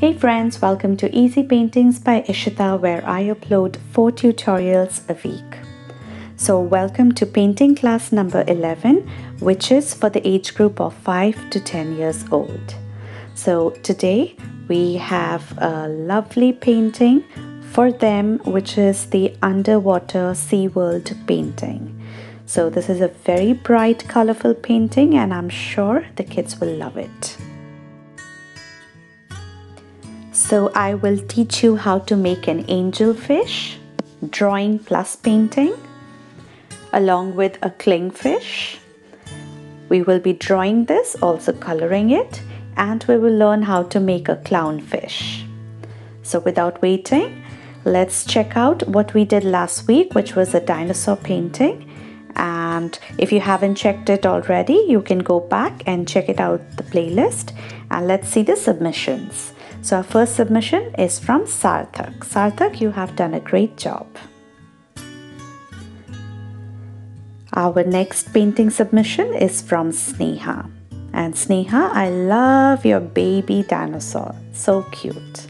Hey friends, welcome to Easy Paintings by Ishita where I upload 4 tutorials a week. So welcome to painting class number 11 which is for the age group of 5 to 10 years old. So today we have a lovely painting for them which is the underwater SeaWorld painting. So this is a very bright colorful painting and I'm sure the kids will love it. So I will teach you how to make an angelfish, drawing plus painting, along with a clingfish. We will be drawing this, also coloring it, and we will learn how to make a clownfish. So without waiting, let's check out what we did last week, which was a dinosaur painting. And if you haven't checked it already, you can go back and check it out the playlist. And let's see the submissions. So our first submission is from Sarthak. Sarthak, you have done a great job. Our next painting submission is from Sneha. And Sneha, I love your baby dinosaur. So cute.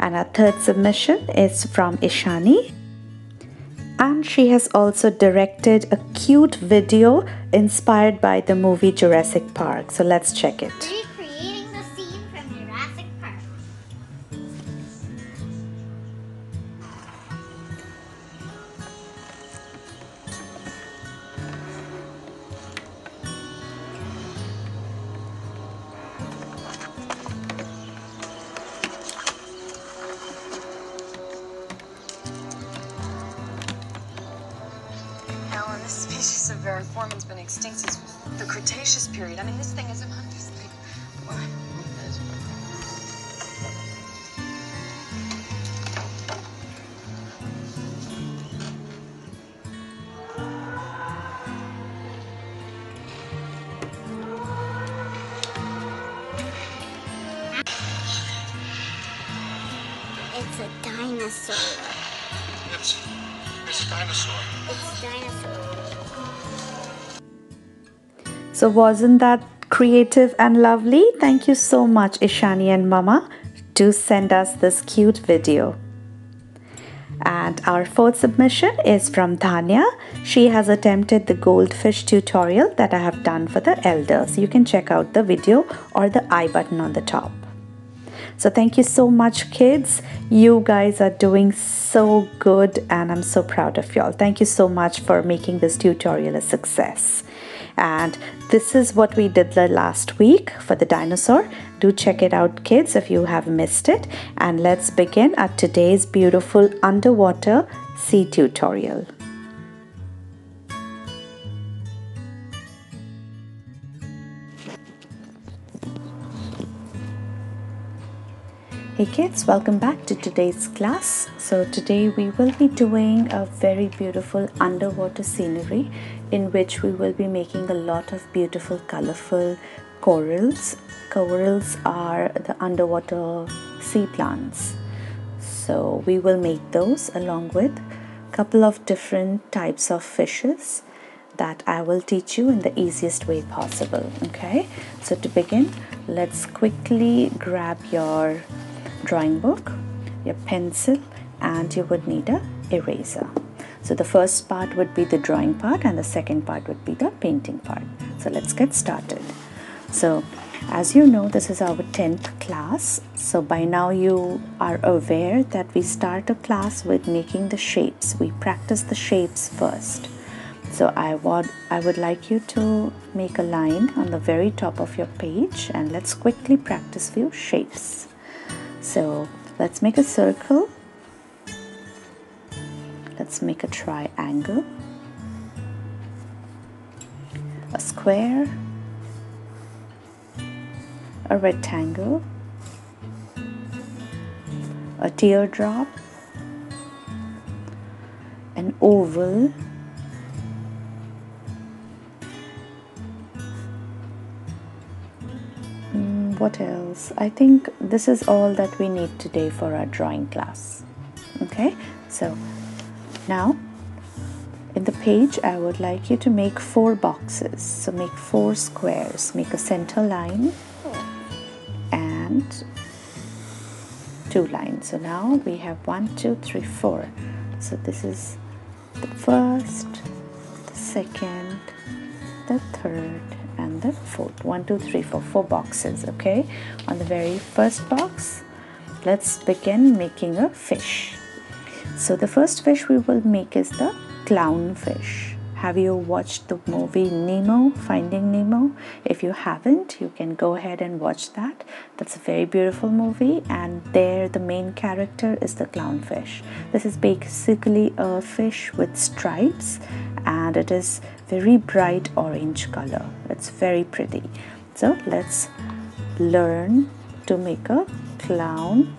And our third submission is from Ishani. And she has also directed a cute video inspired by the movie Jurassic Park. So let's check it. Dinosaur. It's, it's dinosaur. It's dinosaur. So wasn't that creative and lovely? Thank you so much Ishani and Mama to send us this cute video. And our fourth submission is from Tanya. She has attempted the goldfish tutorial that I have done for the elders. You can check out the video or the I button on the top. So thank you so much kids. You guys are doing so good and I'm so proud of y'all. Thank you so much for making this tutorial a success and this is what we did the last week for the dinosaur do check it out kids if you have missed it and let's begin at today's beautiful underwater sea tutorial Hey kids, welcome back to today's class. So today we will be doing a very beautiful underwater scenery in which we will be making a lot of beautiful colorful corals. Corals are the underwater sea plants. So we will make those along with a couple of different types of fishes that I will teach you in the easiest way possible. Okay, so to begin, let's quickly grab your drawing book, your pencil, and you would need a eraser. So the first part would be the drawing part and the second part would be the painting part. So let's get started. So as you know, this is our 10th class. So by now you are aware that we start a class with making the shapes. We practice the shapes first. So I would, I would like you to make a line on the very top of your page and let's quickly practice few shapes. So let's make a circle. Let's make a triangle, a square, a rectangle, a teardrop, an oval, what else i think this is all that we need today for our drawing class. Okay? So now in the page I would like you to make four boxes. So make four squares. Make a center line and two lines. So now we have one two three four. So this is the first the second the third and the fourth one two three four four boxes okay? On the very first box let's begin making a fish. So the first fish we will make is the clownfish have you watched the movie Nemo, Finding Nemo? If you haven't, you can go ahead and watch that. That's a very beautiful movie, and there the main character is the clownfish. This is basically a uh, fish with stripes, and it is very bright orange color. It's very pretty. So let's learn to make a clown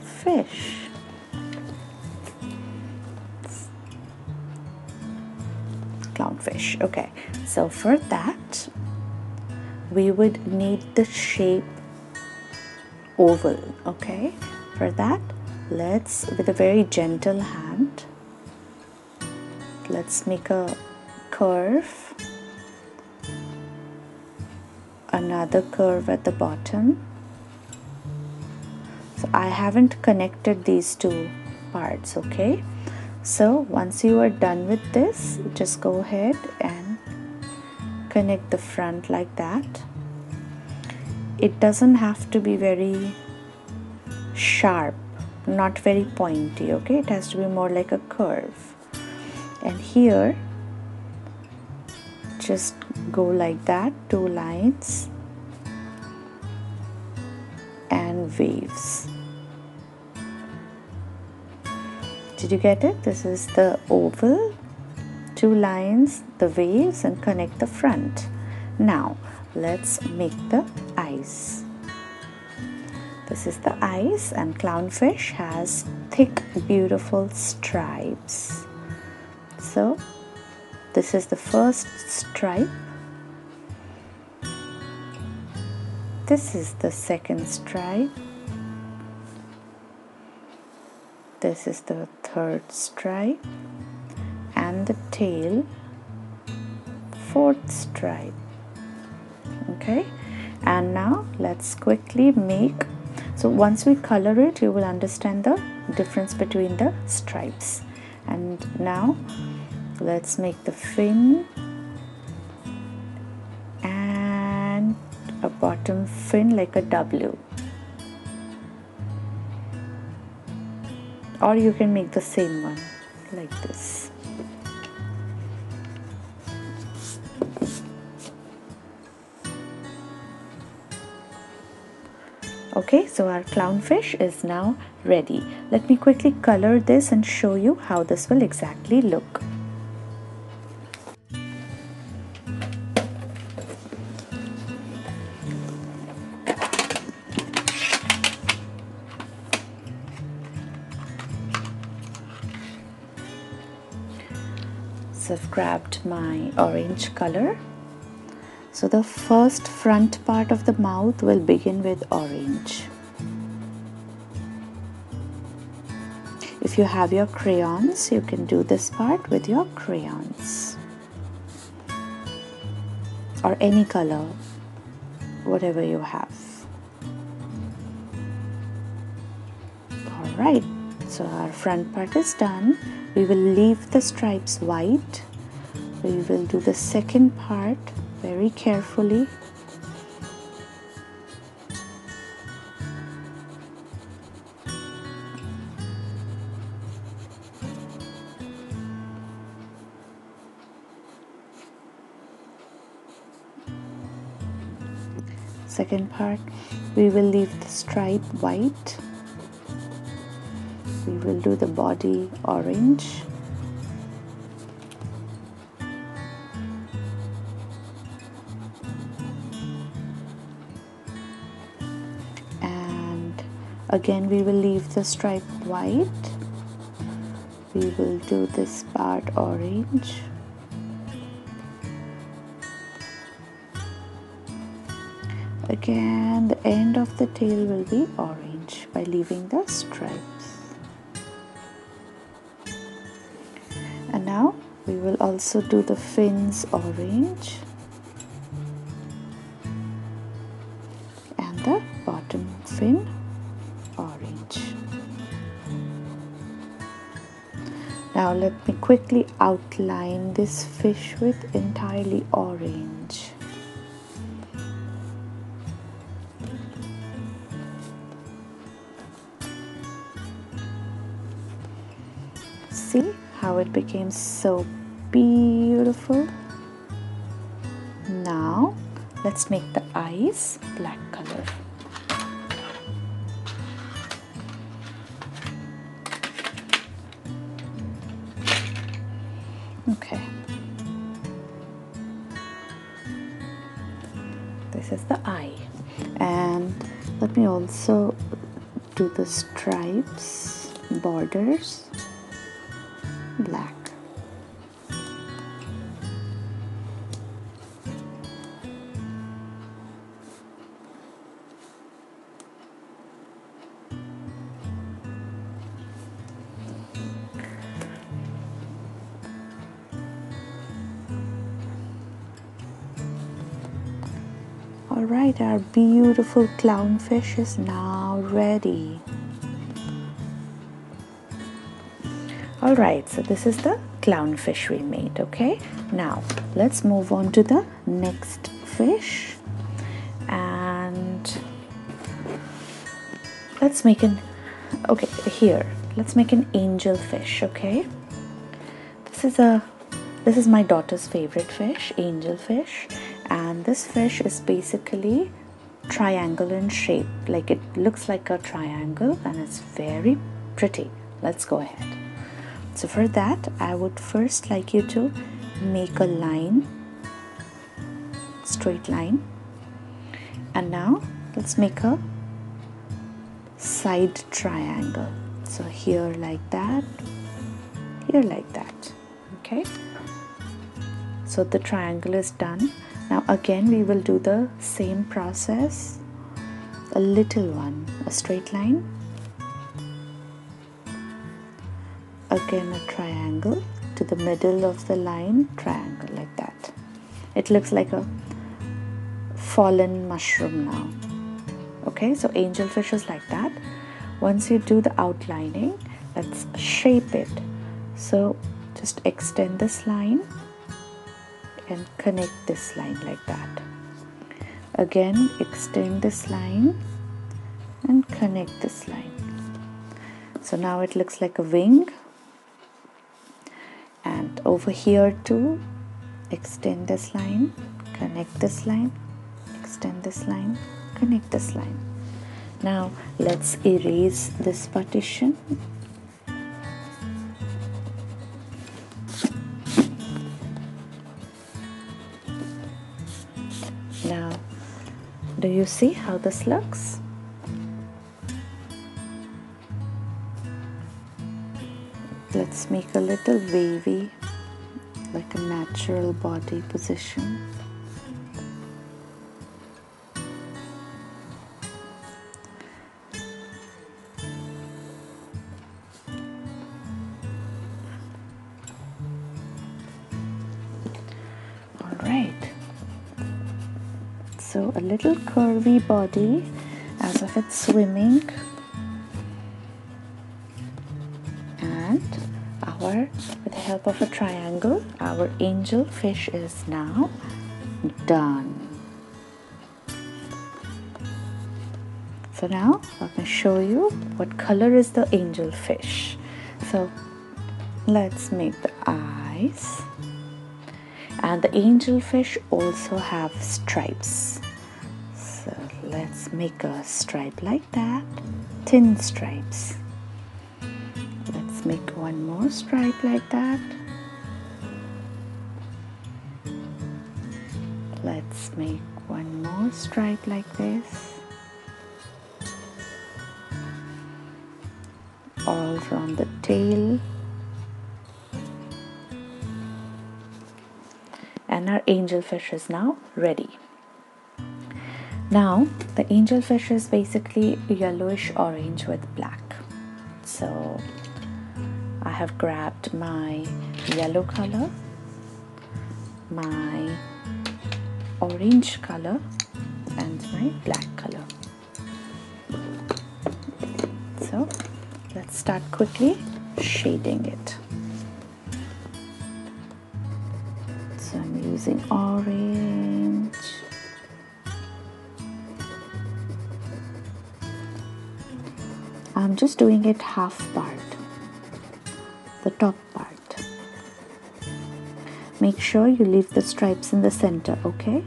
fish. Clownfish. Okay so for that we would need the shape oval. Okay for that let's with a very gentle hand let's make a curve. Another curve at the bottom. So I haven't connected these two parts okay so once you are done with this just go ahead and connect the front like that. It doesn't have to be very sharp not very pointy okay? It has to be more like a curve. And here just go like that two lines and waves Did you get it? This is the oval, two lines, the waves and connect the front. Now let's make the eyes. This is the eyes and clownfish has thick beautiful stripes. So this is the first stripe. This is the second stripe this is the third stripe and the tail fourth stripe okay? And now let's quickly make so once we color it you will understand the difference between the stripes. And now let's make the fin and a bottom fin like a W or you can make the same one like this. Okay so our clownfish is now ready. Let me quickly color this and show you how this will exactly look I've grabbed my orange color. So the first front part of the mouth will begin with orange. If you have your crayons you can do this part with your crayons. Or any color whatever you have. All right so our front part is done. We will leave the stripes white we will do the second part very carefully. Second part we will leave the stripe white. We will do the body orange again we will leave the stripe white. We will do this part orange. Again the end of the tail will be orange by leaving the stripes. And now we will also do the fins orange quickly outline this fish with entirely orange. See how it became so beautiful? Now let's make the eyes black color. Stripes, borders, black. All right, our beautiful clownfish is now ready. All right, so this is the clownfish we made, okay? Now, let's move on to the next fish. And let's make an okay, here. Let's make an angel fish, okay? This is a this is my daughter's favorite fish, angel fish, and this fish is basically triangle in shape. Like it looks like a triangle and it's very pretty. Let's go ahead. So for that, I would first like you to make a line, straight line. And now let's make a side triangle. So here like that, here like that. Okay. So the triangle is done. Now again we will do the same process. A little one, a straight line. Again a triangle to the middle of the line, triangle like that. It looks like a fallen mushroom now. Okay, so angelfish is like that. Once you do the outlining, let's shape it. So just extend this line and connect this line like that. Again, extend this line and connect this line. So now it looks like a wing. And over here too, extend this line, connect this line, extend this line, connect this line. Now let's erase this partition Now, do you see how this looks? Let's make a little wavy, like a natural body position. All right. So a little curvy body as if it's swimming. With the help of a triangle, our angel fish is now done. So now let me show you what color is the angel fish. So let's make the eyes and the angelfish also have stripes so let's make a stripe like that thin stripes make one more stripe like that let's make one more stripe like this all from the tail and our angelfish is now ready. Now the angelfish is basically yellowish orange with black. So have grabbed my yellow color, my orange color and my black color. so let's start quickly shading it. So I'm using orange. I'm just doing it half part the top part. Make sure you leave the stripes in the center okay?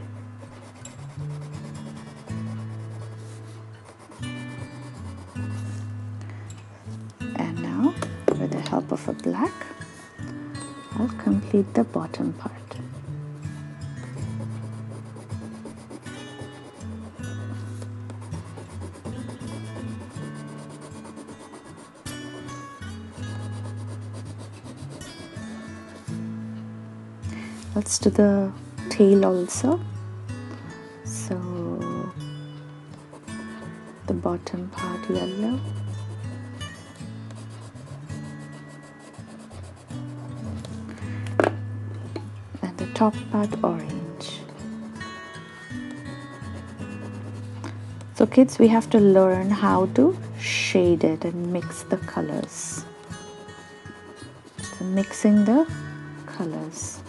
And now with the help of a black I'll complete the bottom part do the tail also. So the bottom part yellow. And the top part orange. So kids we have to learn how to shade it and mix the colors. So mixing the colors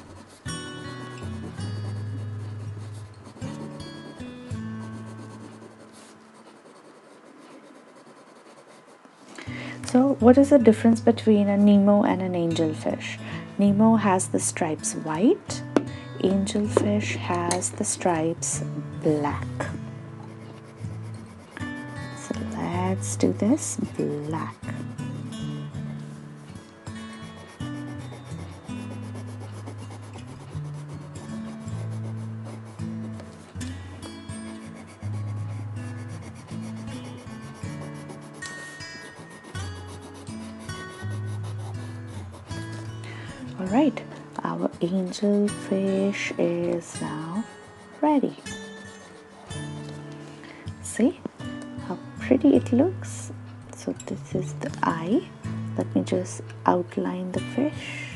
what is the difference between a Nemo and an angelfish? Nemo has the stripes white, angelfish has the stripes black. So, let's do this black. Our angel fish is now ready. See how pretty it looks? So, this is the eye. Let me just outline the fish.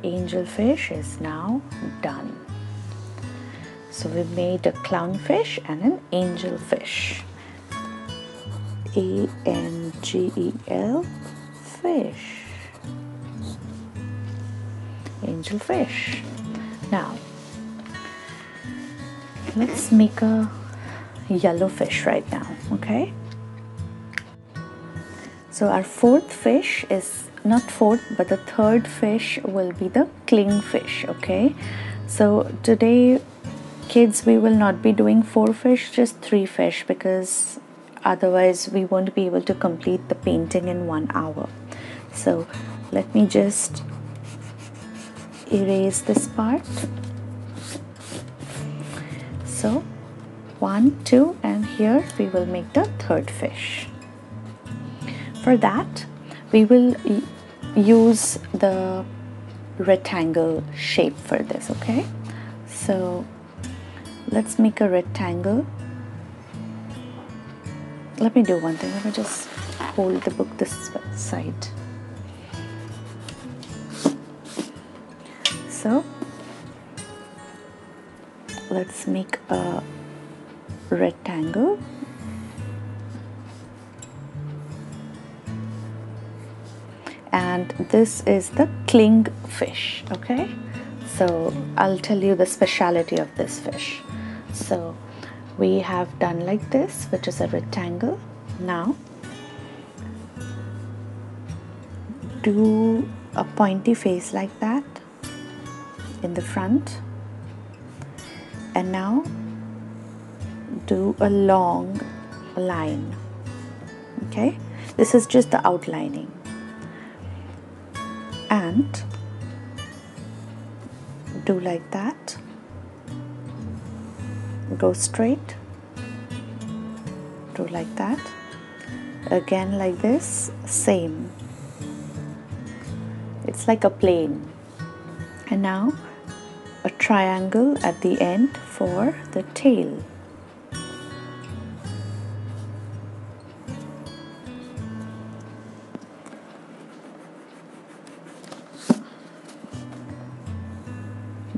So our angel fish is now done. So we made a clownfish and an angel fish. A N G E L fish. Angel fish. Now let's make a yellow fish right now, okay? So our fourth fish is not fourth, but the third fish will be the cling fish. Okay. So today, kids, we will not be doing four fish, just three fish, because otherwise we won't be able to complete the painting in one hour. So let me just erase this part. So one, two, and here we will make the third fish for that we will use the rectangle shape for this okay? So let's make a rectangle. Let me do one thing. Let me just hold the book this side. So let's make a rectangle and this is the cling fish okay? So I'll tell you the speciality of this fish. So we have done like this which is a rectangle. Now do a pointy face like that in the front. And now do a long line okay? This is just the outlining and do like that. Go straight. Do like that. Again like this. Same. It's like a plane. And now a triangle at the end for the tail.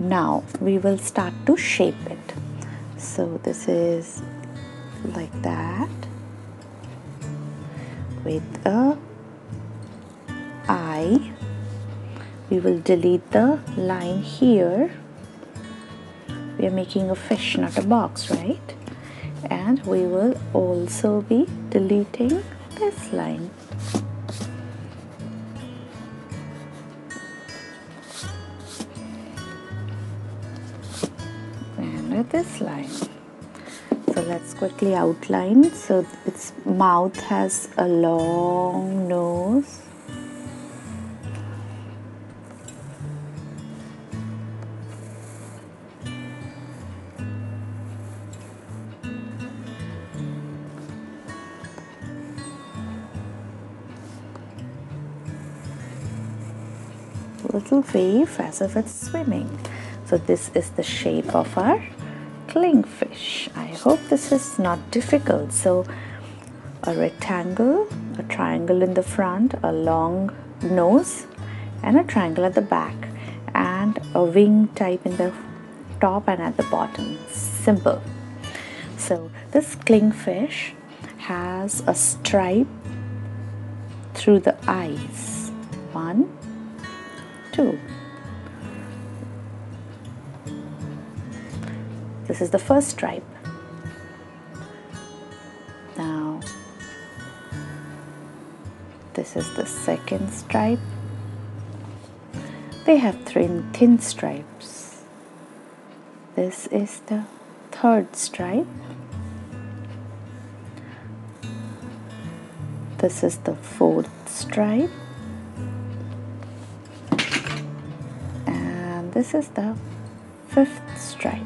Now we will start to shape it. So this is like that. With a eye we will delete the line here. We are making a fish not a box right? And we will also be deleting this line so let's quickly outline. So its mouth has a long nose. Little wave as if it's swimming. So this is the shape of our clingfish. I hope this is not difficult. So a rectangle, a triangle in the front, a long nose and a triangle at the back and a wing type in the top and at the bottom. Simple. So this clingfish has a stripe through the eyes. One, two. This is the first stripe. Now, this is the second stripe. They have thin, thin stripes. This is the third stripe. This is the fourth stripe. And this is the fifth stripe.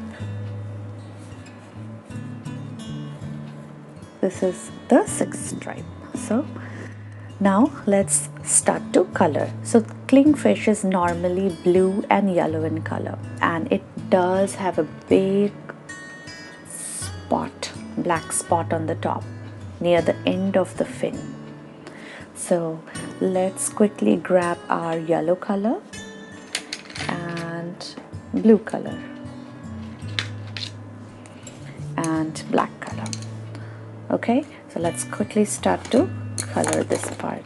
This is the sixth stripe. So now let's start to color. So clingfish is normally blue and yellow in color and it does have a big spot black spot on the top near the end of the fin. So let's quickly grab our yellow color and blue color okay so let's quickly start to color this part.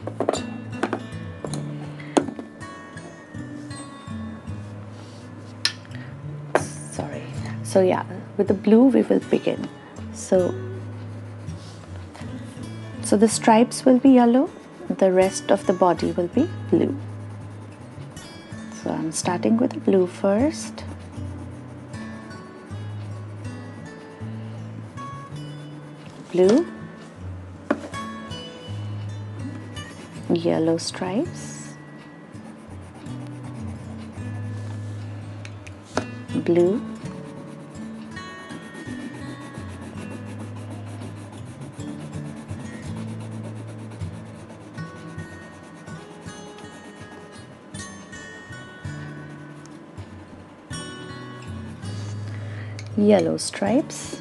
Sorry. So yeah with the blue we will begin. So so the stripes will be yellow the rest of the body will be blue. So I'm starting with the blue first blue yellow stripes blue yellow stripes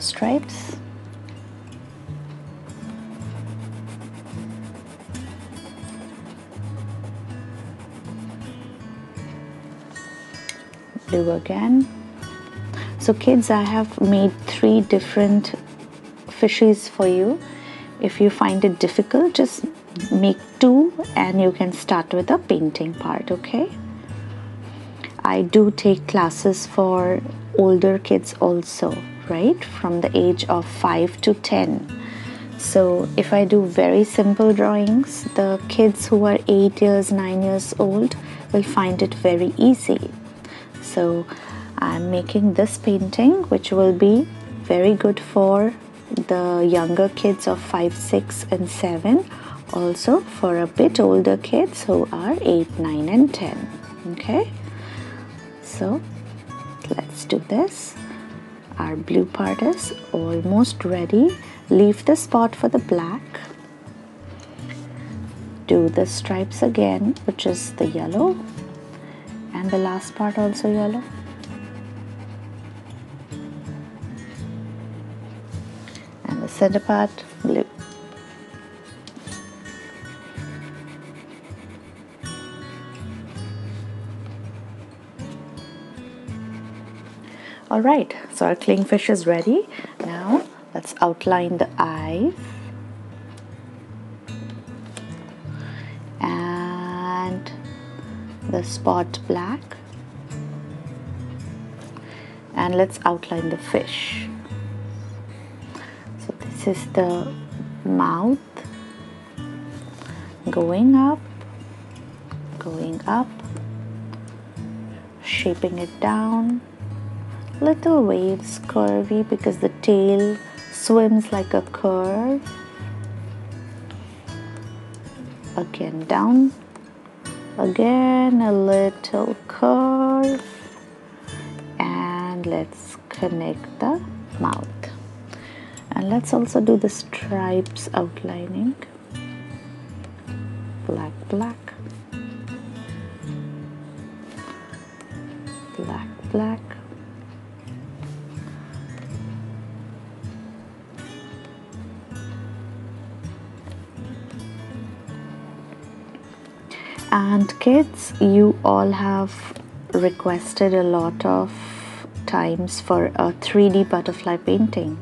yellow stripes. Blue again. So kids i have made three different fishes for you. If you find it difficult just make two and you can start with the painting part okay? I do take classes for older kids also right from the age of 5 to 10 so if i do very simple drawings the kids who are 8 years 9 years old will find it very easy. So I'm making this painting which will be very good for the younger kids of 5 6 and 7 also for a bit older kids who are 8 9 and 10 okay? So let's do this our blue part is almost ready. Leave the spot for the black. Do the stripes again which is the yellow. And the last part also yellow. And the center part all right so our clingfish is ready. Now let's outline the eye. And the spot black. And let's outline the fish. So this is the mouth. Going up going up. Shaping it down little waves curvy because the tail swims like a curve. Again down. Again a little curve. And let's connect the mouth. And let's also do the stripes outlining. Black black. Black black and kids you all have requested a lot of times for a 3d butterfly painting.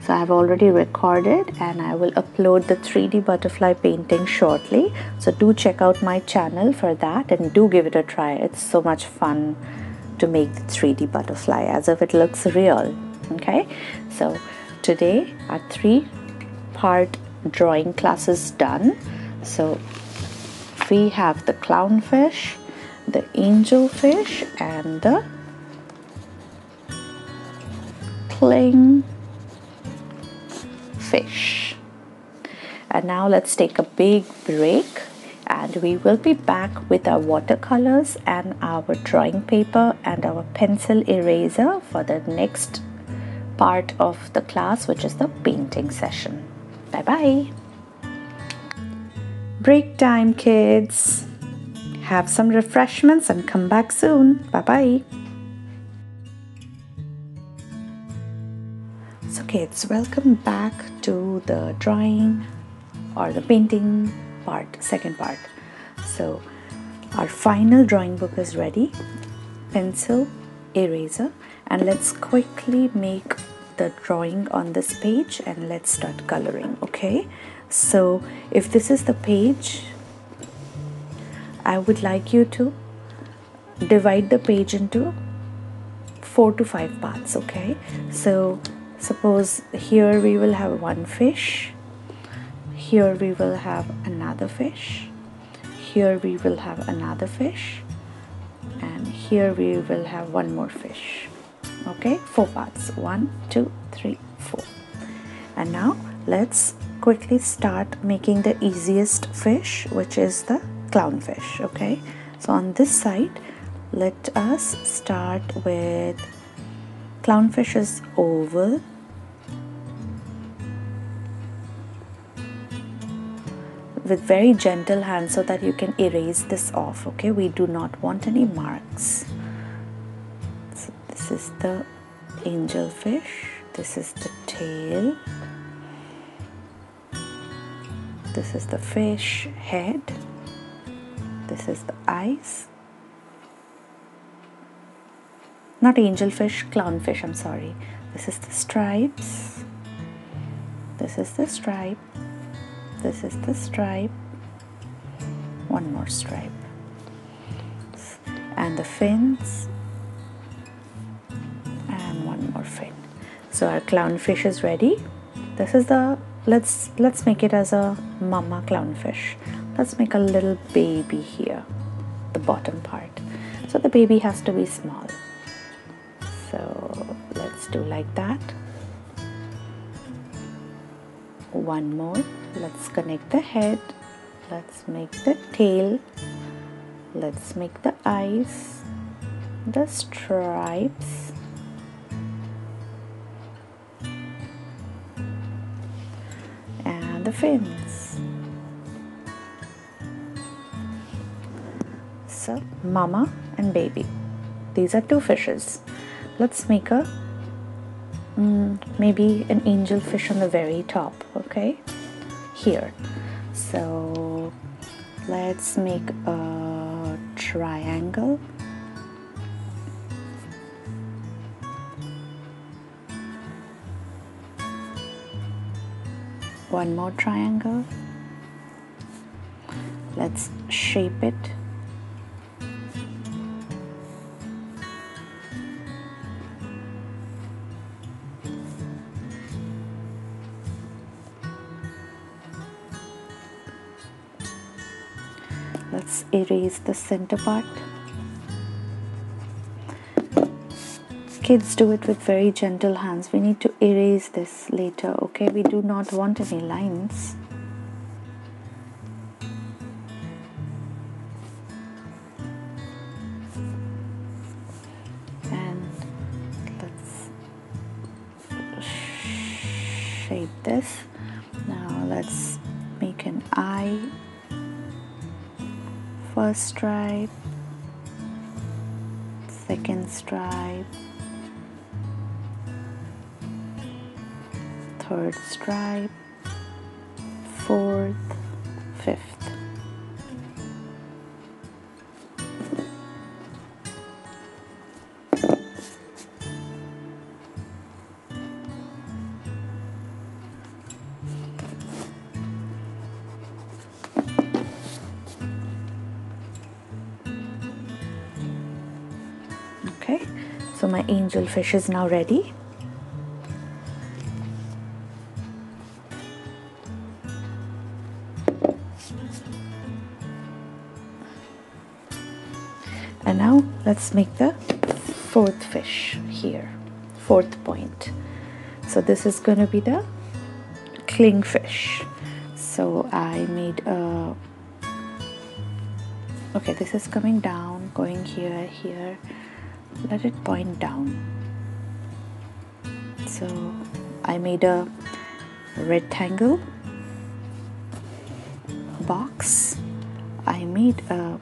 So i've already recorded and i will upload the 3d butterfly painting shortly. So do check out my channel for that and do give it a try. It's so much fun to make the 3d butterfly as if it looks real okay? So today our three part drawing class is done. So we have the clownfish, the angelfish, and the cling fish. And now let's take a big break and we will be back with our watercolors and our drawing paper and our pencil eraser for the next part of the class which is the painting session. Bye bye. Break time, kids. Have some refreshments and come back soon. Bye bye. So, kids, welcome back to the drawing or the painting part, second part. So, our final drawing book is ready pencil, eraser, and let's quickly make the drawing on this page and let's start coloring, okay? So if this is the page I would like you to divide the page into four to five parts okay? So suppose here we will have one fish here we will have another fish here we will have another fish and here we will have one more fish okay? Four parts one two three four. And now let's quickly start making the easiest fish which is the clownfish okay? So on this side let us start with clownfish is oval. With very gentle hands so that you can erase this off okay? We do not want any marks. So this is the angelfish this is the tail this is the fish head. This is the eyes. Not angelfish clownfish i'm sorry. This is the stripes. This is the stripe. This is the stripe. One more stripe. And the fins. And one more fin. So our clownfish is ready. This is the let's let's make it as a mama clownfish. Let's make a little baby here the bottom part. So the baby has to be small. So let's do like that. One more. Let's connect the head. Let's make the tail. Let's make the eyes the stripes the fins so mama and baby these are two fishes. Let's make a mm, maybe an angel fish on the very top okay? Here. So let's make a triangle one more triangle. Let's shape it. Let's erase the center part kids do it with very gentle hands. We need to erase this later okay? We do not want any lines. And let's shape this. Now let's make an eye. First stripe second stripe third stripe fourth fifth. Okay so my angel fish is now ready let's make the fourth fish here fourth point. So this is going to be the clingfish. So I made a okay this is coming down going here here. Let it point down. So I made a rectangle box. I made a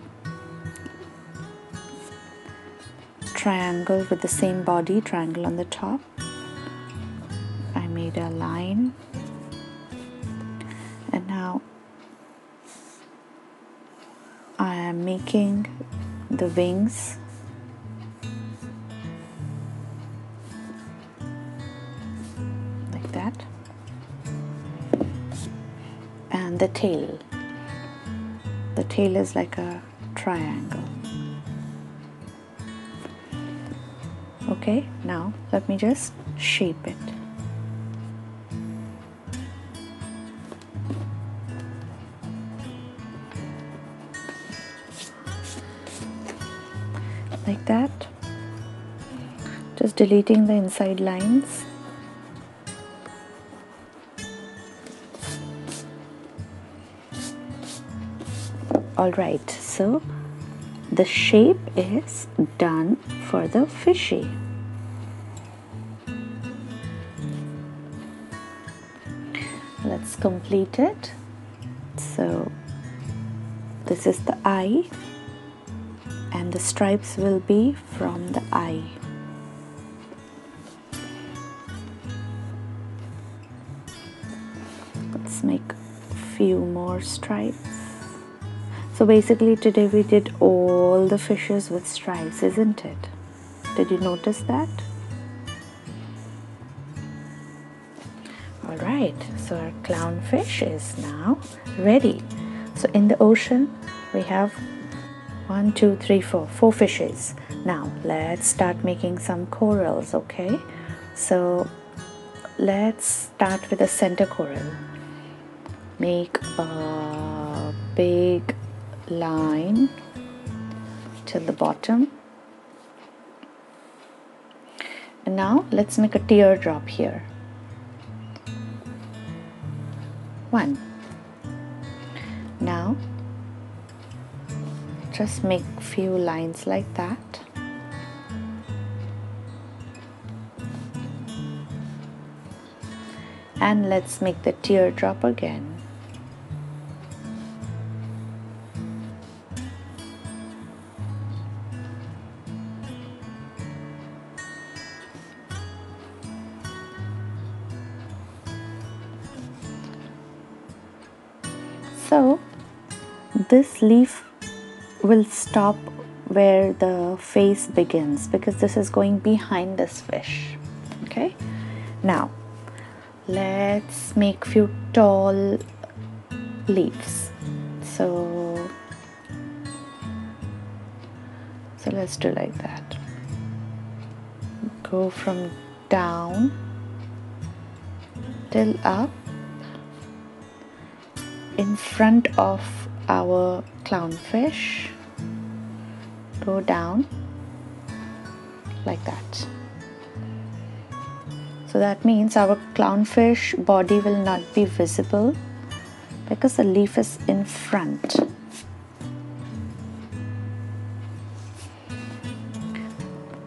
triangle with the same body triangle on the top. I made a line. And now I am making the wings. Like that. And the tail. The tail is like a triangle okay now let me just shape it. Like that. Just deleting the inside lines. All right so the shape is done for the fishy. Let's complete it. So this is the eye and the stripes will be from the eye. Let's make a few more stripes. So basically today we did all the fishes with stripes isn't it did you notice that? All right so our clownfish is now ready. So in the ocean we have one two three four four fishes. Now let's start making some corals okay? So let's start with the center coral. Make a big line till the bottom now let's make a teardrop here one. Now just make few lines like that. And let's make the teardrop again. This leaf will stop where the face begins because this is going behind this fish. Okay, now let's make few tall leaves. So so let's do like that. Go from down till up in front of our clownfish. Go down like that. So that means our clownfish body will not be visible because the leaf is in front.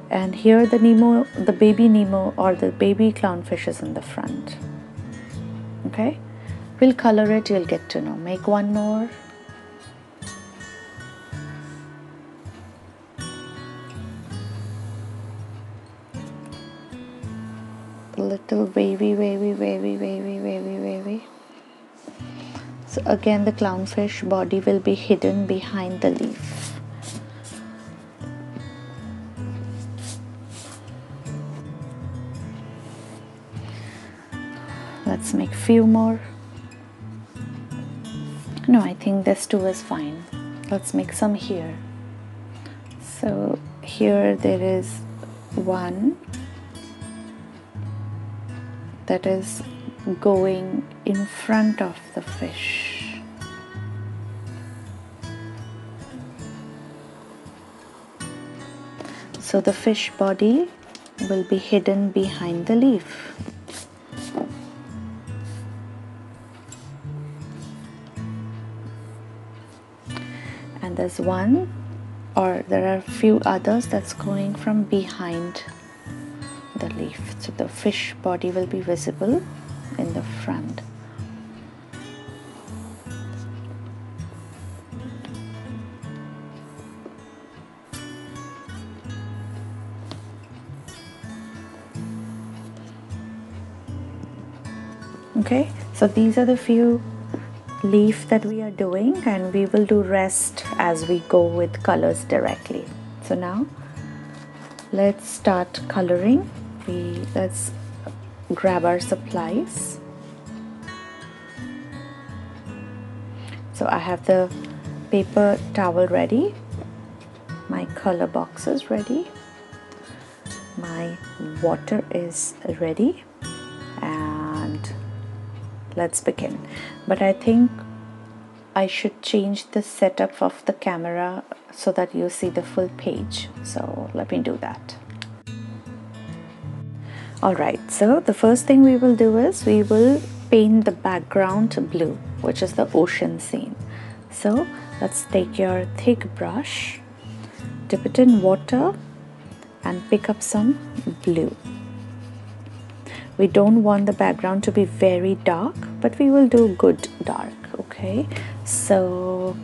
And here the Nemo the baby Nemo or the baby clownfish is in the front. Okay? We'll color it. You'll get to know. Make one more little wavy wavy wavy wavy wavy wavy. So again the clownfish body will be hidden behind the leaf. Let's make few more. No I think this two is fine. Let's make some here. So here there is one that is going in front of the fish. So the fish body will be hidden behind the leaf. And there's one or there are a few others that's going from behind the leaf. So the fish body will be visible in the front. Okay so these are the few leaf that we are doing and we will do rest as we go with colors directly. So now let's start coloring let's grab our supplies. So I have the paper towel ready my color boxes ready my water is ready and let's begin. But I think I should change the setup of the camera so that you see the full page. So let me do that alright so the first thing we will do is we will paint the background blue which is the ocean scene. So let's take your thick brush dip it in water and pick up some blue. We don't want the background to be very dark but we will do good dark okay? So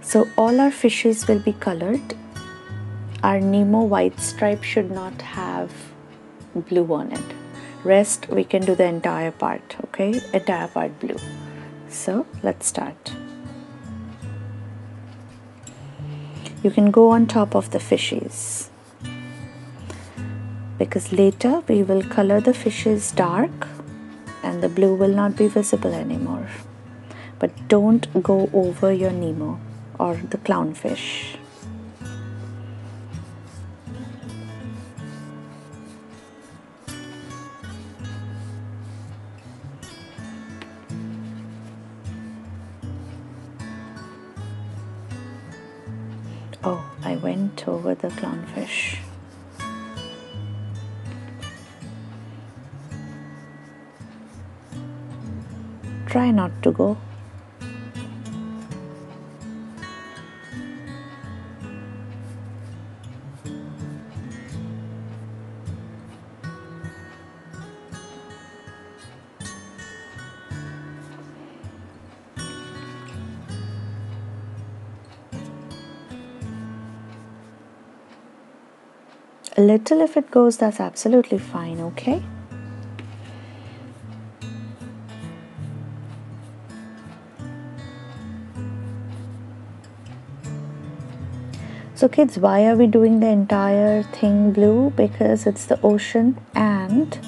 so all our fishes will be colored. Our Nemo white stripe should not have blue on it. Rest we can do the entire part okay? Entire part blue. So let's start. You can go on top of the fishes. Because later we will color the fishes dark and the blue will not be visible anymore. But don't go over your Nemo or the clownfish Oh, I went over the clownfish. try not to go little if it goes that's absolutely fine okay? So kids why are we doing the entire thing blue? Because it's the ocean and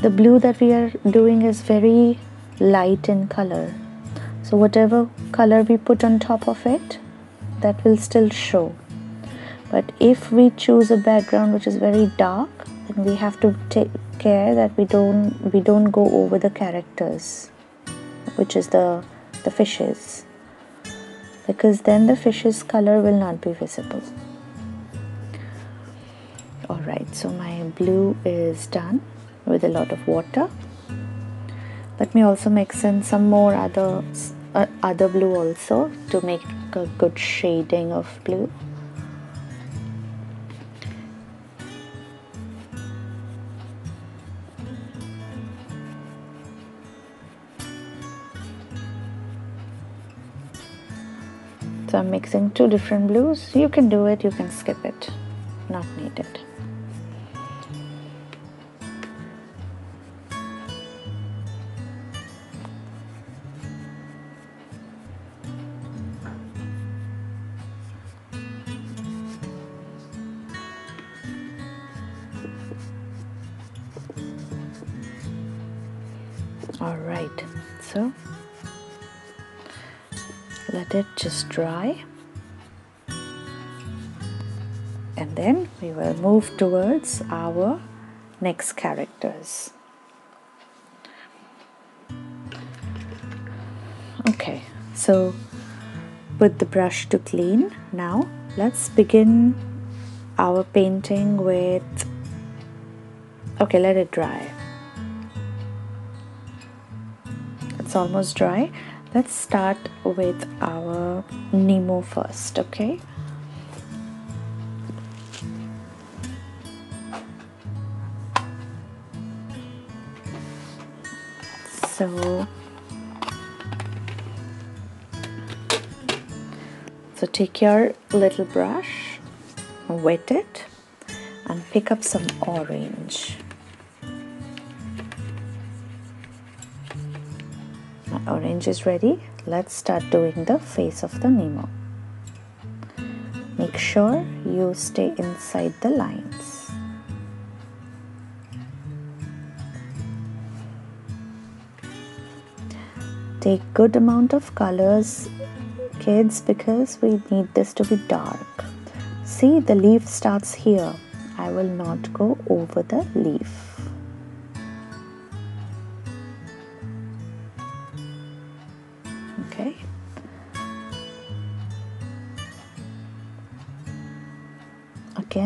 the blue that we are doing is very light in color. So whatever color we put on top of it that will still show but if we choose a background which is very dark then we have to take care that we don't we don't go over the characters which is the the fishes. Because then the fish's color will not be visible. Alright so my blue is done with a lot of water. Let me also mix in some more other uh, other blue also to make a good shading of blue So I'm mixing two different blues. You can do it, you can skip it. Not needed. It just dry. And then we will move towards our next characters. Okay so with the brush to clean now. Let's begin our painting with okay let it dry. It's almost dry let's start with our Nemo first okay? So so take your little brush wet it and pick up some orange orange is ready let's start doing the face of the Nemo. Make sure you stay inside the lines. Take good amount of colors kids because we need this to be dark. See the leaf starts here. I will not go over the leaf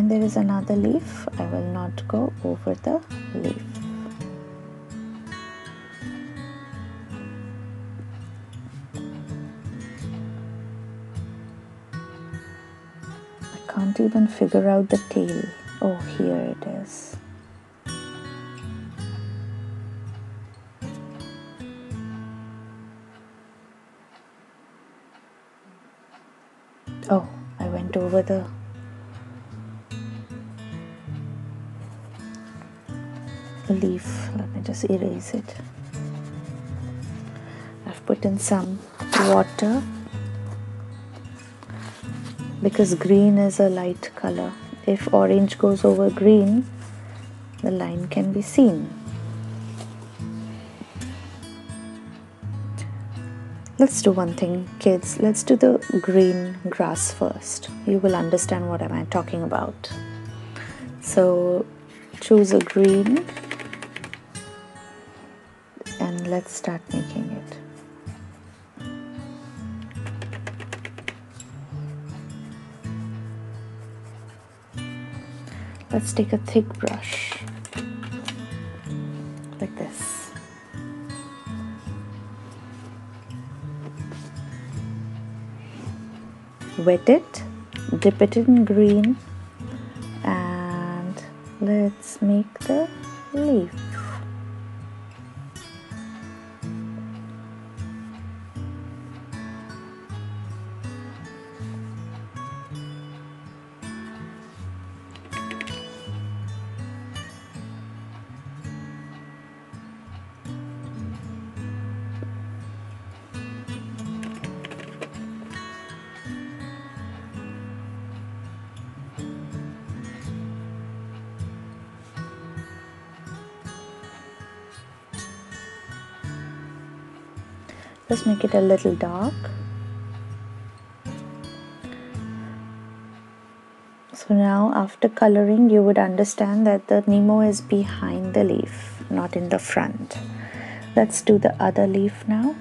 again there is another leaf. I will not go over the leaf. I can't even figure out the tail. Oh here it is. Oh, I went over the just erase it. I've put in some water because green is a light color. If orange goes over green, the line can be seen. let's do one thing kids let's do the green grass first you will understand what am i talking about so choose a green let's start making it. Let's take a thick brush like this. Wet it, dip it in green and let's make the leaf. Make it a little dark. So now after coloring you would understand that the Nemo is behind the leaf not in the front. Let's do the other leaf now.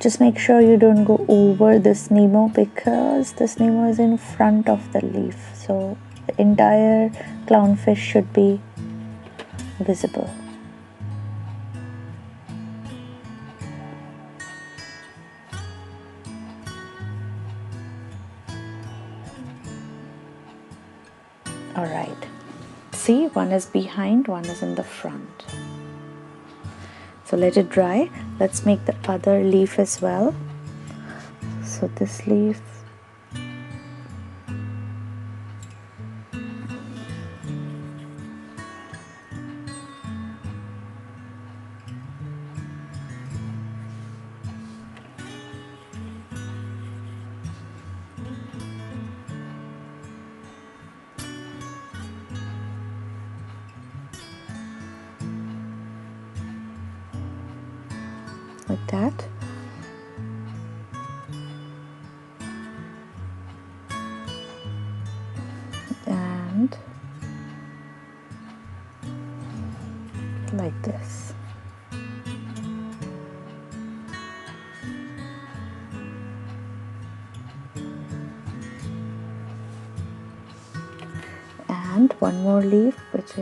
Just make sure you don't go over this Nemo because this Nemo is in front of the leaf so the entire clownfish should be visible. All right. See, one is behind, one is in the front. So let it dry. Let's make the other leaf as well. So this leaf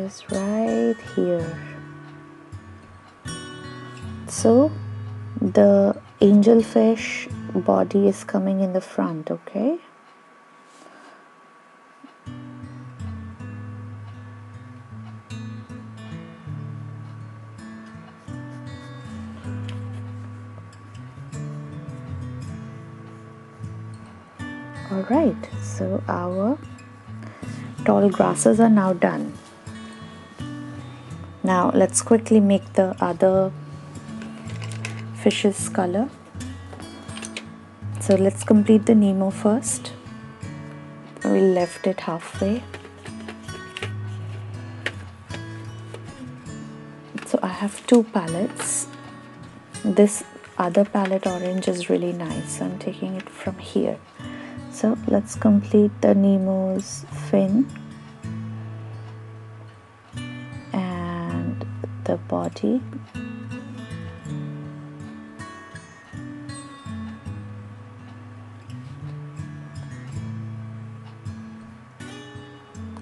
is right here. So the angelfish body is coming in the front okay? All right so our tall grasses are now done now let's quickly make the other fish's color. So let's complete the Nemo first. We left it halfway. So I have two palettes. This other palette orange is really nice. I'm taking it from here. So let's complete the Nemo's fin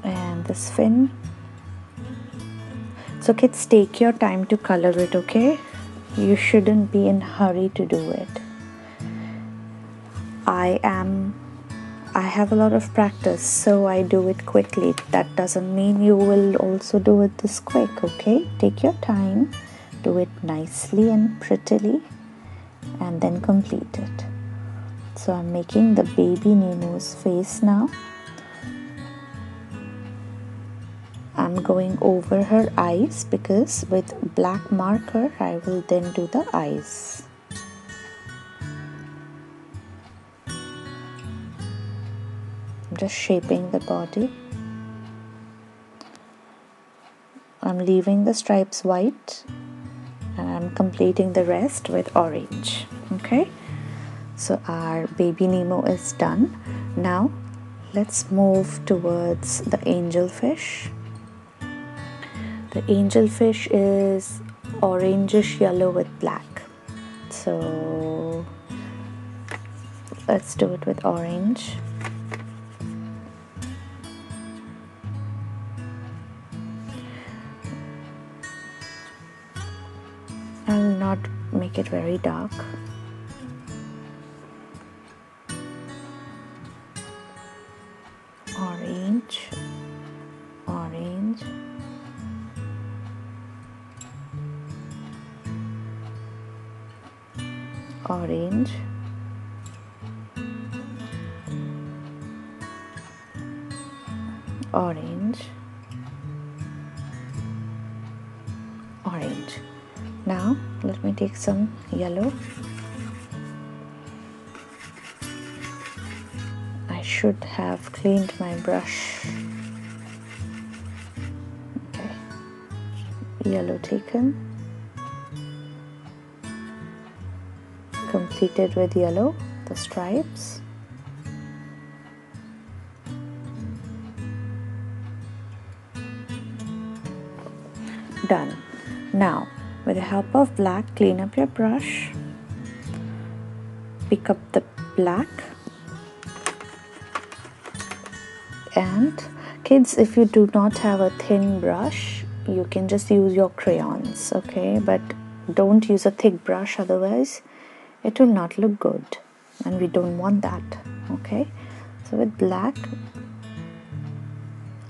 and this fin. So kids take your time to color it okay? You shouldn't be in hurry to do it. I am i have a lot of practice so i do it quickly. That doesn't mean you will also do it this quick okay? Take your time do it nicely and prettily and then complete it. So i'm making the baby nemo's face now. I'm going over her eyes because with black marker I will then do the eyes. I'm just shaping the body. I'm leaving the stripes white and I'm completing the rest with orange. Okay, so our baby Nemo is done. Now let's move towards the angelfish the angelfish is orangish yellow with black so let's do it with orange I'll not make it very dark. Orange, orange, orange, orange, orange. Now let me take some yellow. I should have cleaned my brush. Okay. Yellow taken. Completed with yellow, the stripes. Done. Now, with the help of black, clean up your brush. Pick up the black. And kids, if you do not have a thin brush, you can just use your crayons, okay? But don't use a thick brush, otherwise, it will not look good. And we don't want that, okay? So, with black,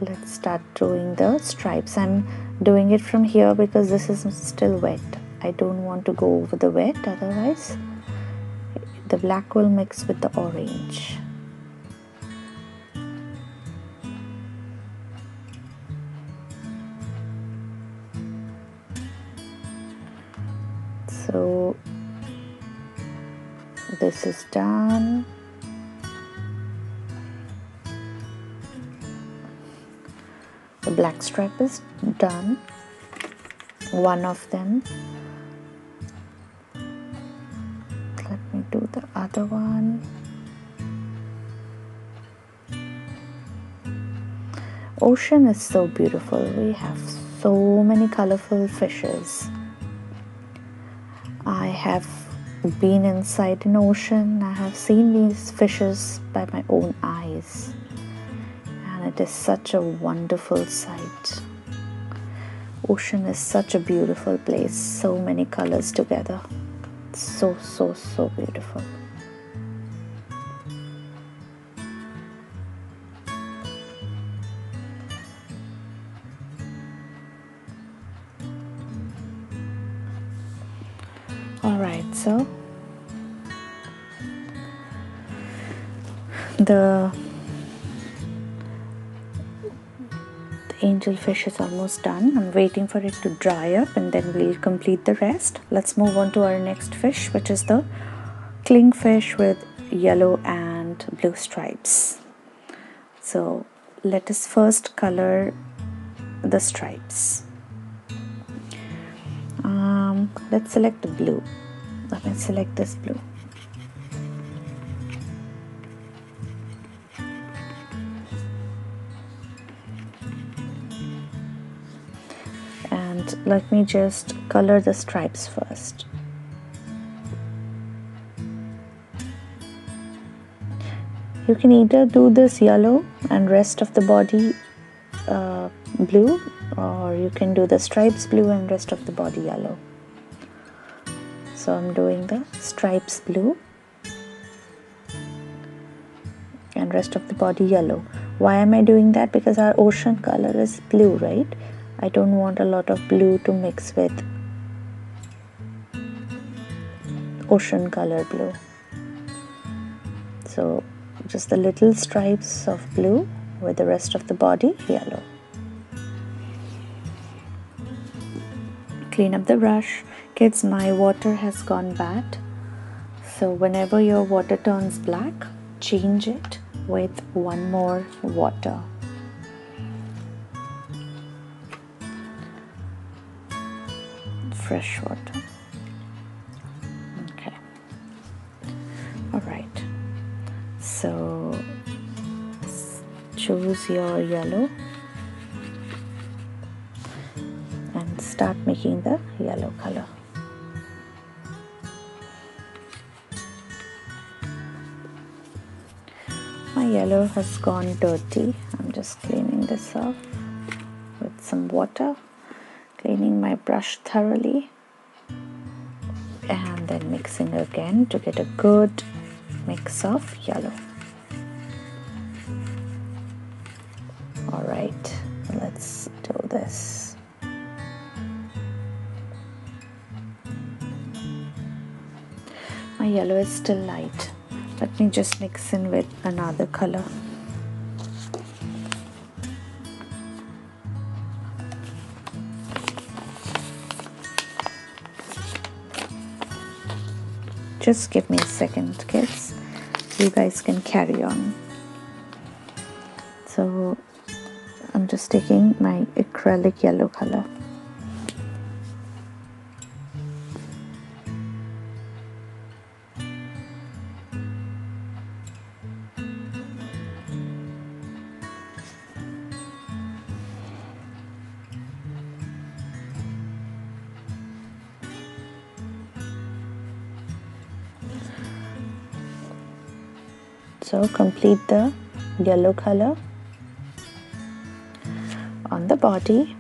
let's start drawing the stripes. I'm doing it from here because this is still wet. I don't want to go over the wet, otherwise, the black will mix with the orange. So, this is done. The black stripe is done. One of them. Let me do the other one. Ocean is so beautiful. We have so many colorful fishes. I have been inside an ocean. I have seen these fishes by my own eyes. It is such a wonderful sight. Ocean is such a beautiful place. So many colors together. So, so, so beautiful. all right so the the angel fish is almost done. I'm waiting for it to dry up and then we'll complete the rest. Let's move on to our next fish which is the clingfish with yellow and blue stripes. So let us first color the stripes. Um, let's select the blue. Let me select this blue and let me just color the stripes first. You can either do this yellow and rest of the body uh, blue or you can do the stripes blue and rest of the body yellow. So I'm doing the stripes blue and rest of the body yellow. Why am I doing that? Because our ocean color is blue right I don't want a lot of blue to mix with ocean color blue. So just the little stripes of blue with the rest of the body yellow. Clean up the brush. Kids my water has gone bad. So whenever your water turns black change it with one more water fresh water. Okay. All right. So choose your yellow and start making the yellow color. My yellow has gone dirty. I'm just cleaning this off with some water cleaning my brush thoroughly and then mixing again to get a good mix of yellow. All right let's do this. My yellow is still light. Let me just mix in with another color just give me a second kids. You guys can carry on. So I'm just taking my acrylic yellow color complete the yellow color on the body.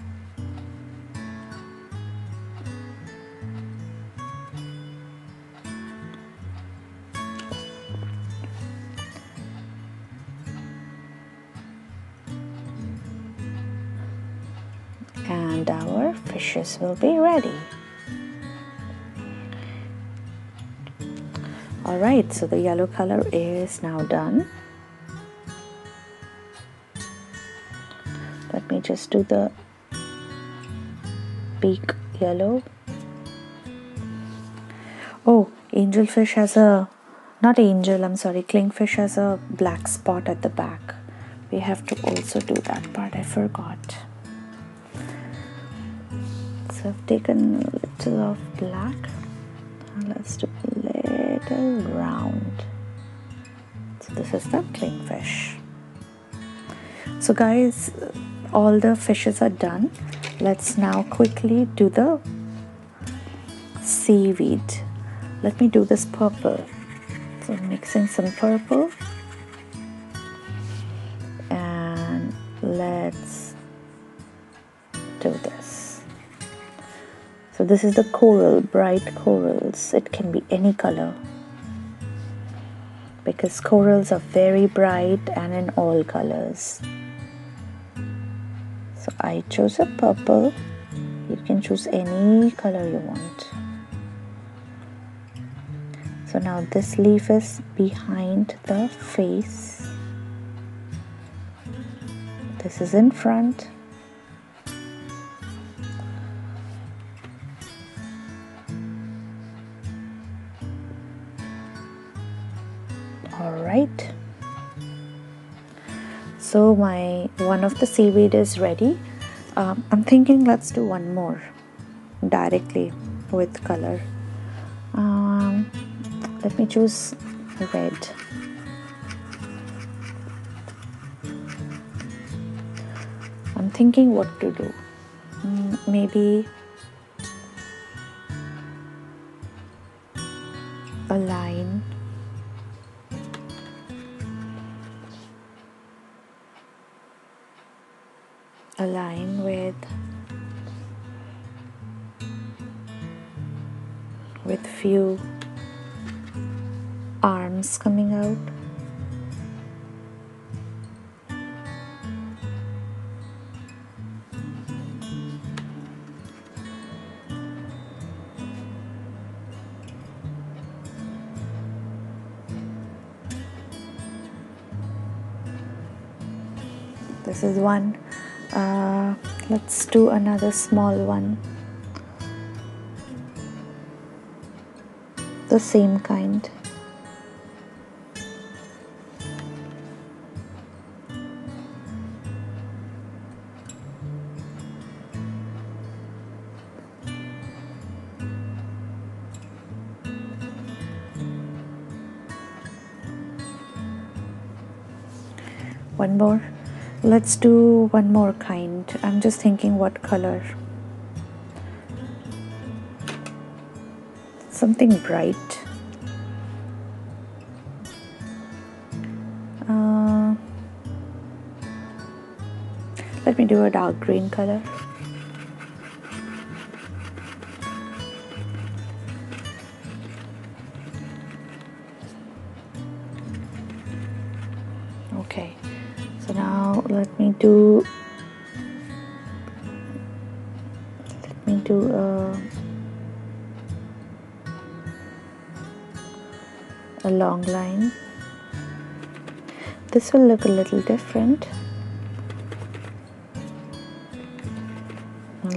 And our fishes will be ready all right so the yellow color is now done. Let me just do the beak yellow. Oh angelfish has a not angel i'm sorry clingfish has a black spot at the back. We have to also do that part i forgot. So i've taken a little of black. Let's do little round so this is the clingfish so guys all the fishes are done. Let's now quickly do the seaweed. Let me do this purple. So mixing some purple. And let's do this. So this is the coral bright corals. It can be any color because corals are very bright and in all colors. So I chose a purple. You can choose any color you want. So now this leaf is behind the face. This is in front right? So my one of the seaweed is ready. Um, I'm thinking let's do one more directly with color. Um, let me choose red. I'm thinking what to do. Mm, maybe a line a line with with few arms coming out. This is one let's do another small one. The same kind. One more. Let's do one more kind I'm just thinking what color. Something bright. Uh, let me do a dark green color. Okay, so now let me do long line. This will look a little different.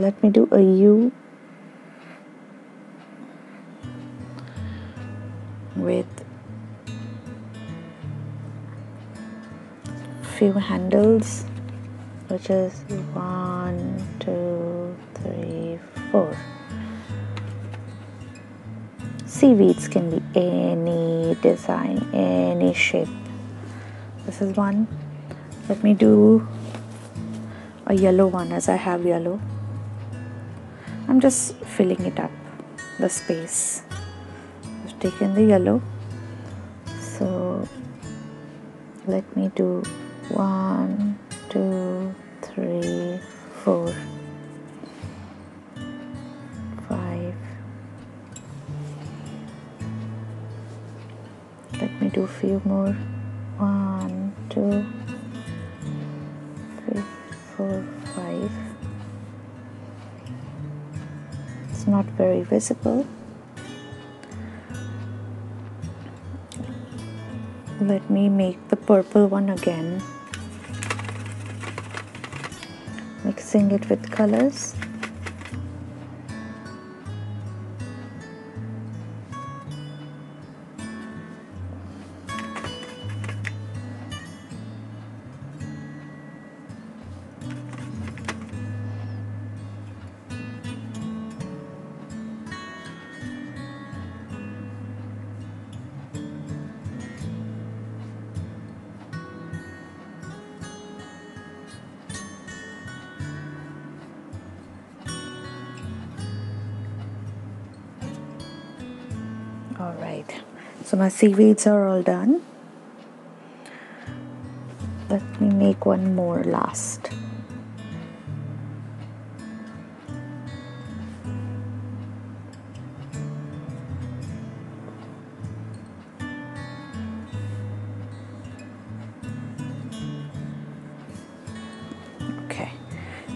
Let me do a U. With few handles which is one two seaweeds can be any design any shape. This is one. Let me do a yellow one as I have yellow. I'm just filling it up the space. I've taken the yellow. So let me do one, two, three, four, do few more. One, two, three, four, five. It's not very visible. Let me make the purple one again. mixing it with colors all right. So my seaweeds are all done. Let me make one more last. Okay.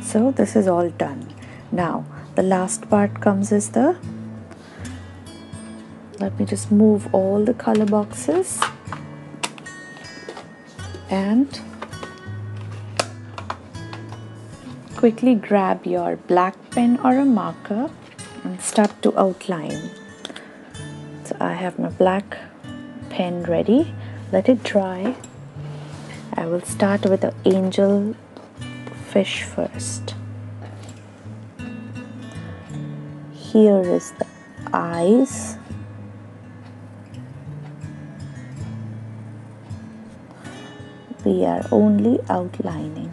So this is all done. Now the last part comes is the let me just move all the color boxes. And quickly grab your black pen or a marker and start to outline. So I have my black pen ready. Let it dry. I will start with the angel fish first. Here is the eyes we are only outlining.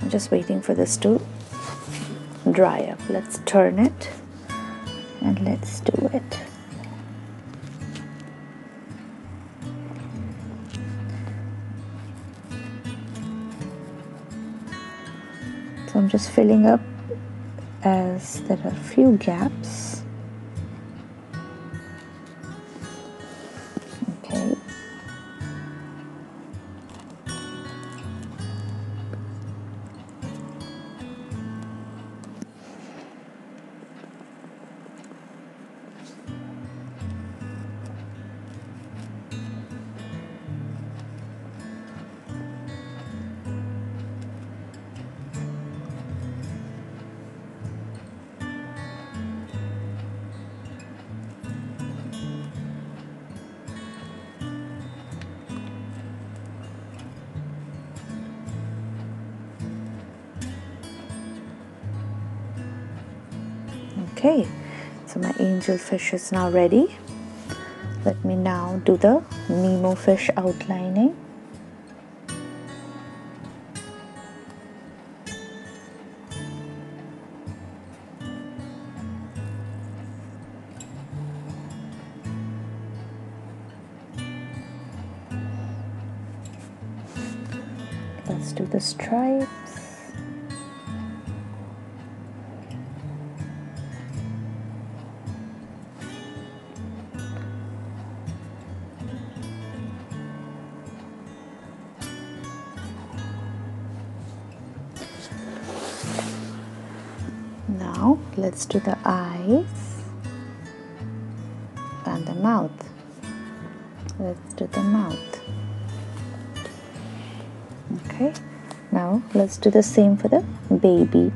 I'm just waiting for this to dry up. Let's turn it and let's do it. I'm just filling up as there are few gaps. Okay, so my angel fish is now ready. Let me now do the Nemo fish outlining. Let's do the eyes and the mouth. Let's do the mouth. Okay. Now let's do the same for the baby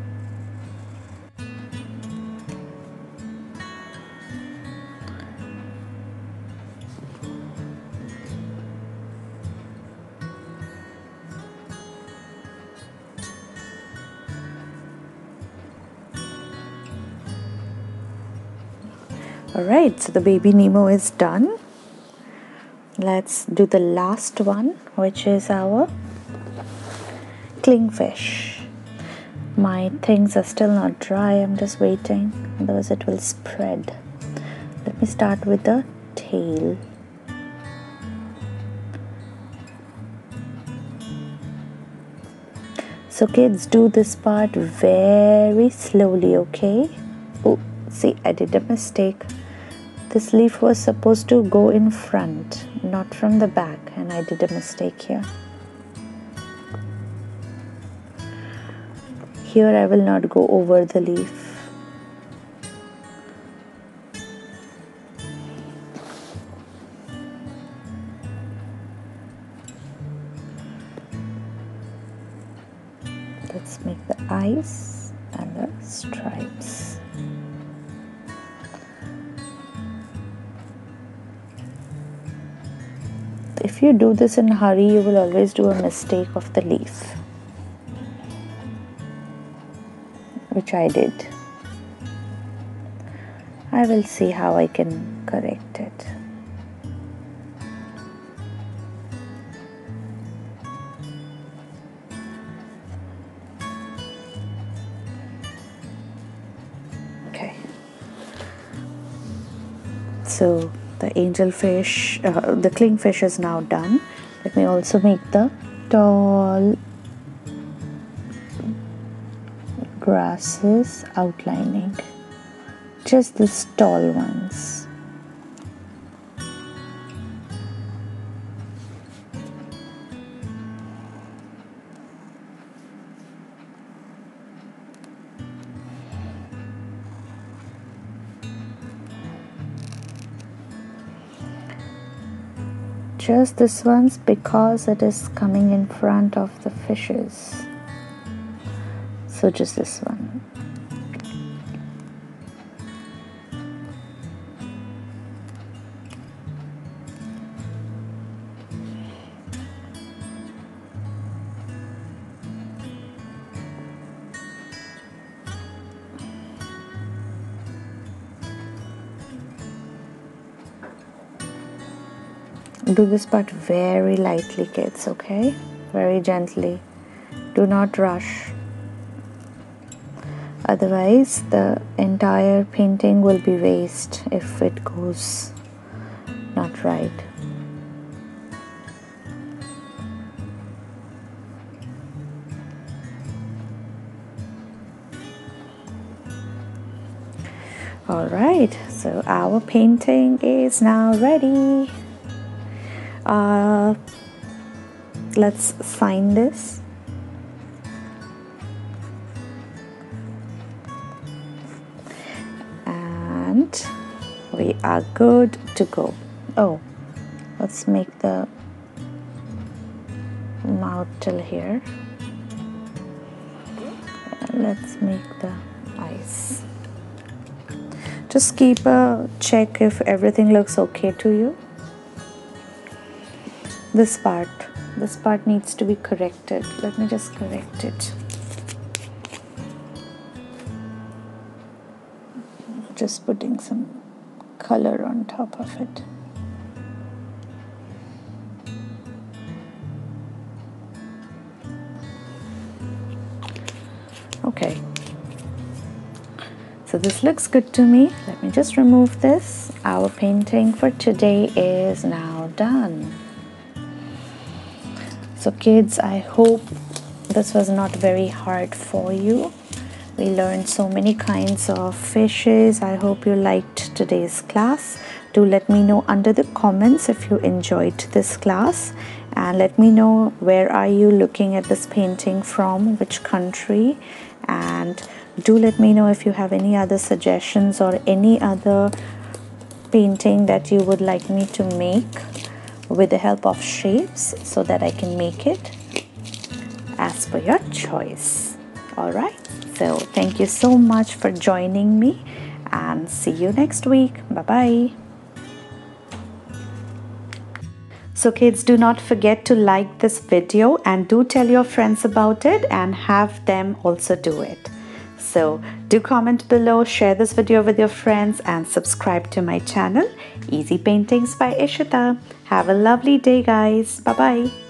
so the baby Nemo is done. Let's do the last one, which is our clingfish. My things are still not dry, I'm just waiting, otherwise, it will spread. Let me start with the tail. So, kids, do this part very slowly, okay? Oh, see, I did a mistake this leaf was supposed to go in front not from the back and I did a mistake here. Here I will not go over the leaf. Let's make the eyes if you do this in a hurry you will always do a mistake of the leaf. Which I did. I will see how I can correct it. Okay. So the angelfish, uh, the clingfish is now done. Let me also make the tall grasses outlining, just these tall ones. Just this ones because it is coming in front of the fishes. So just this one do this part very lightly kids okay? Very gently. Do not rush. Otherwise the entire painting will be waste if it goes not right. All right so our painting is now ready uh, let's sign this. And we are good to go. Oh let's make the mouth till here. Let's make the eyes. Just keep a check if everything looks okay to you this part this part needs to be corrected. Let me just correct it. Just putting some color on top of it. Okay. So this looks good to me. Let me just remove this. Our painting for today is now done so, kids, I hope this was not very hard for you. We learned so many kinds of fishes. I hope you liked today's class. Do let me know under the comments if you enjoyed this class and let me know where are you looking at this painting from, which country and do let me know if you have any other suggestions or any other painting that you would like me to make with the help of shapes so that I can make it as per your choice. All right? So thank you so much for joining me and see you next week. Bye bye so kids do not forget to like this video and do tell your friends about it and have them also do it. So do comment below, share this video with your friends and subscribe to my channel, Easy Paintings by Ishita. Have a lovely day guys. Bye-bye.